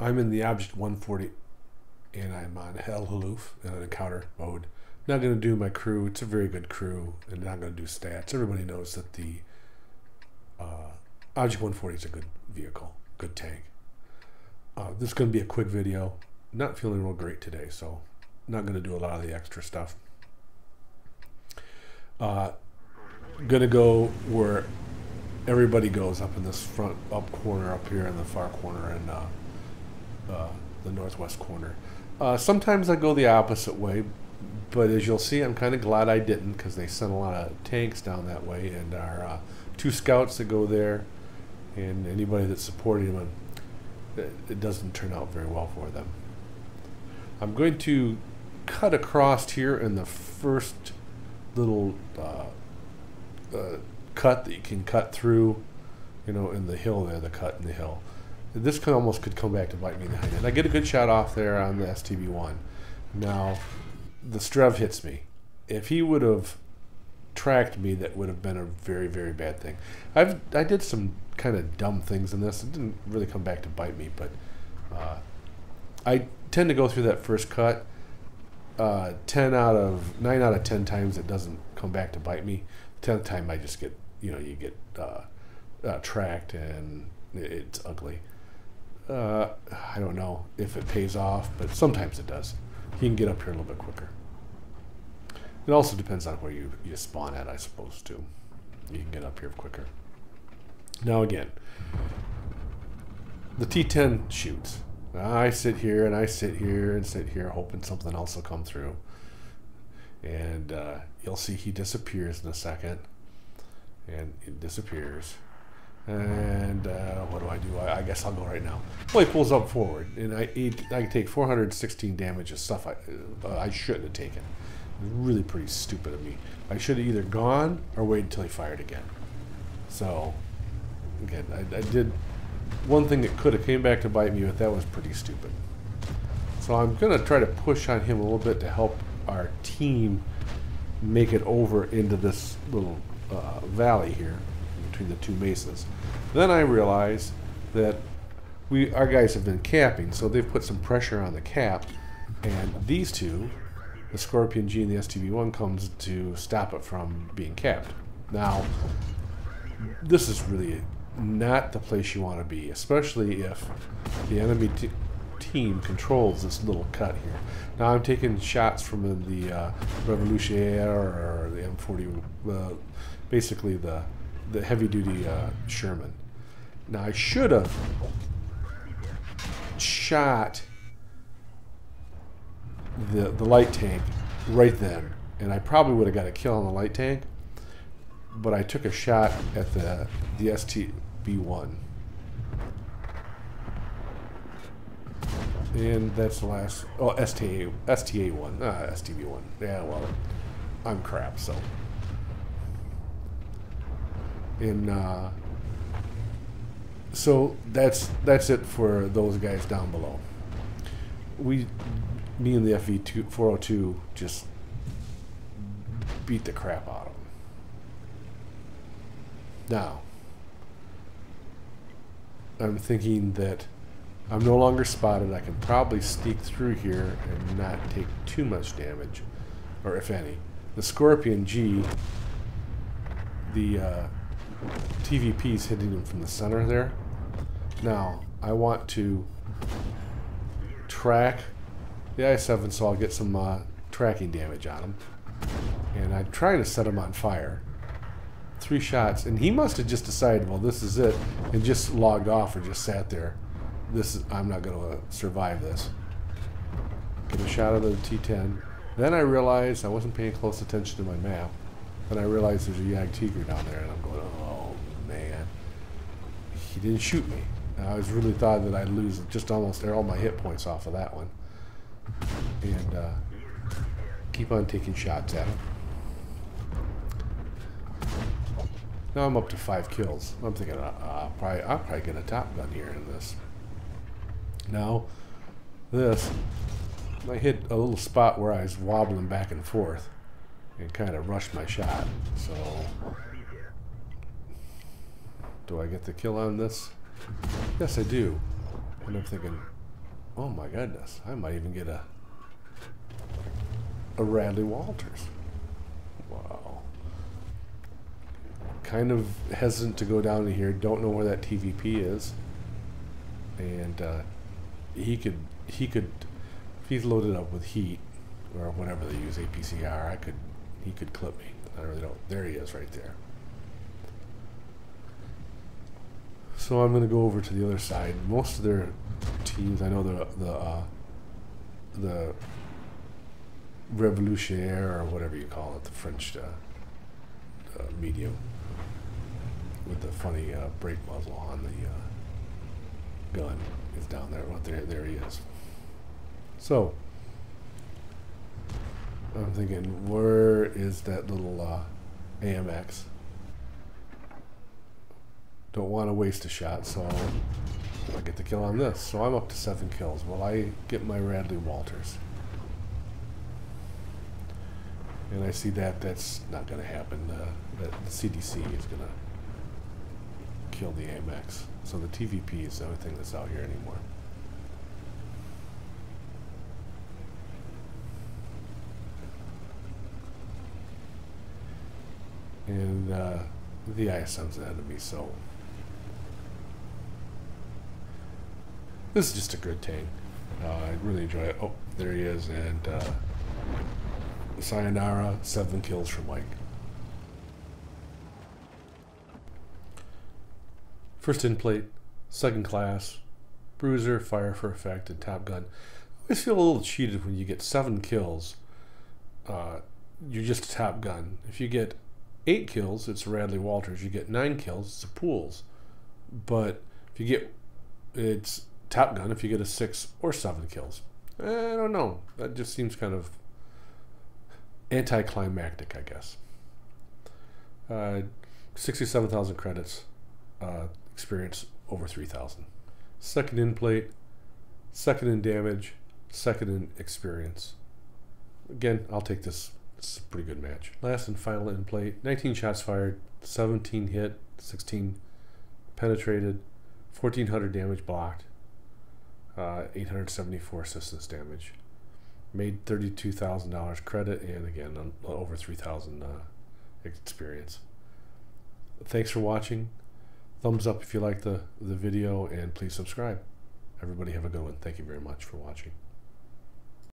I'm in the Object 140 and I'm on El Halluf in an encounter mode. Not going to do my crew. It's a very good crew and not going to do stats. Everybody knows that the uh, Object 140 is a good vehicle, good tank. Uh, this is going to be a quick video. Not feeling real great today, so not going to do a lot of the extra stuff. Uh, going to go where everybody goes up in this front up corner up here in the far corner and uh, uh, the northwest corner. Uh, sometimes I go the opposite way, but as you'll see, I'm kind of glad I didn't because they sent a lot of tanks down that way and our uh, two scouts that go there and anybody that's supporting them, it, it doesn't turn out very well for them. I'm going to cut across here in the first little uh, uh, cut that you can cut through, you know, in the hill there, the cut in the hill. This could almost could come back to bite me in the end. I get a good shot off there on the STB1. Now, the Strev hits me. If he would have tracked me, that would have been a very, very bad thing. I've I did some kind of dumb things in this. It didn't really come back to bite me, but uh, I tend to go through that first cut. Uh, ten out of nine out of ten times it doesn't come back to bite me. Tenth time I just get you know you get uh, uh tracked and it's ugly. Uh, I don't know if it pays off, but sometimes it does. You can get up here a little bit quicker. It also depends on where you, you spawn at, I suppose, too. You can get up here quicker. Now again, the T10 shoots. I sit here and I sit here and sit here hoping something else will come through. And uh, you'll see he disappears in a second. And it disappears. And uh, what do I do? I, I, guess I'll go right now. Well, he pulls up forward, and I I take 416 damage of stuff I, uh, I shouldn't have taken. Really pretty stupid of me. I should have either gone or waited until he fired again. So, again, I, I did one thing that could have came back to bite me, but that was pretty stupid. So I'm going to try to push on him a little bit to help our team make it over into this little uh, valley here between the two mesas. Then I realized that we our guys have been capping, so they've put some pressure on the cap, and these two, the Scorpion G and the STB-1, comes to stop it from being capped. Now, this is really not the place you want to be, especially if the enemy team controls this little cut here. Now I'm taking shots from the uh, Revolutionnaire or the M40, uh, basically the the heavy duty uh, Sherman. Now I should have shot the the light tank right then, and I probably would have got a kill on the light tank. But I took a shot at the the STB1. And that's the last. Oh, STA STA one, ah, STB one. Yeah, well, I'm crap. So and uh, so that's that's it for those guys down below. We, me and the FE 402 just beat the crap out of them. Now, I'm thinking that I'm no longer spotted. I can probably sneak through here and not take too much damage, or if any. The Scorpion G, the uh, TVP is hitting him from the center there. Now, I want to track the i7 so I'll get some uh, tracking damage on him. And I'm trying to set him on fire. Three shots, and he must have just decided, well, this is it, and just logged off or just sat there. This is, I'm not going to survive this. Get a shot of the T10. Then I realized I wasn't paying close attention to my map. Then I realized there's a Jagdtiger down there, and I'm going, oh, he didn't shoot me. I was really thought that I'd lose just almost all my hit points off of that one. And uh, keep on taking shots at him. Now I'm up to five kills. I'm thinking uh, probably, I'll probably get a top gun here in this. Now, this, I hit a little spot where I was wobbling back and forth and kind of rushed my shot. So do I get the kill on this? Yes, I do. And I'm thinking, Oh my goodness. I might even get a a Radley Walters. Wow. Kind of hesitant to go down here. Don't know where that TVP is. And uh, he could he could if he's loaded up with heat or whatever they use APCR, I could he could clip me. I really don't. There he is, right there. So I'm going to go over to the other side. Most of their teams, I know the the uh, the Revolutionnaire or whatever you call it, the French uh, uh, medium with the funny uh, brake muzzle on the uh, gun is down there. Well, there, there he is. So I'm thinking, where is that little uh, AMX? Don't want to waste a shot, so I get the kill on this. So I'm up to seven kills. Will I get my Radley Walters? And I see that that's not going to happen. Uh, that the CDC is going to kill the AMX. So the TVP is the only thing that's out here anymore. And uh, the ISM's an enemy, so this is just a good tank. Uh, I really enjoy it. Oh, there he is, and uh, Sayonara, seven kills for Mike. First in plate, second class, bruiser, fire for effect, and top gun. I always feel a little cheated when you get seven kills. Uh, you're just a top gun. If you get eight kills, it's Radley Walters. You get nine kills, it's a Pools. But if you get, it's Top Gun if you get a six or seven kills. I don't know. That just seems kind of anticlimactic, I guess. Uh, 67,000 credits, uh, experience over 3,000. Second in plate, second in damage, second in experience. Again, I'll take this. It's a pretty good match. Last and final in plate, 19 shots fired, 17 hit, 16 penetrated, 1400 damage blocked, uh, 874 assistance damage made $32,000 credit and again over 3,000 uh, experience. Thanks for watching. Thumbs up if you like the, the video and please subscribe. Everybody have a good one. Thank you very much for watching.